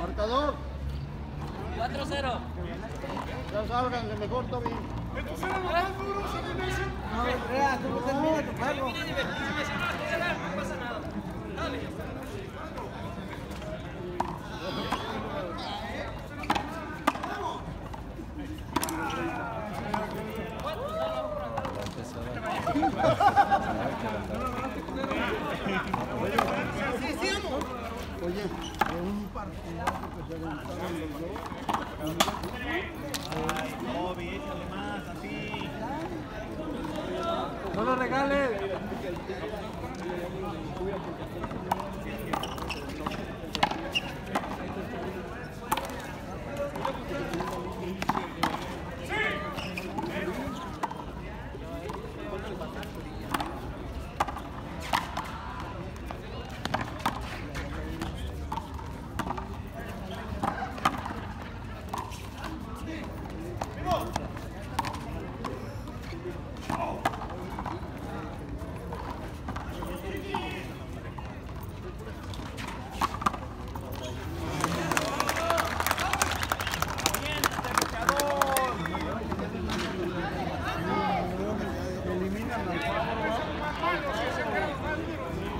Marcador. 4-0. Ya salgan, que mejor todavía. No, Rea, tú no terminas tu juego. Oye, es un que se así. No lo regales.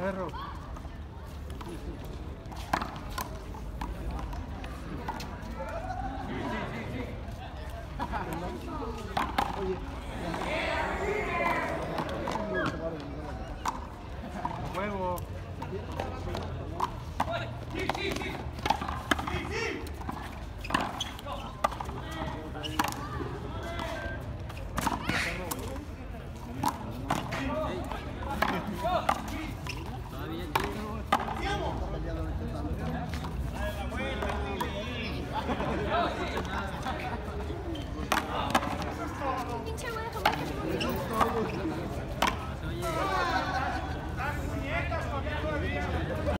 Perro. Juego.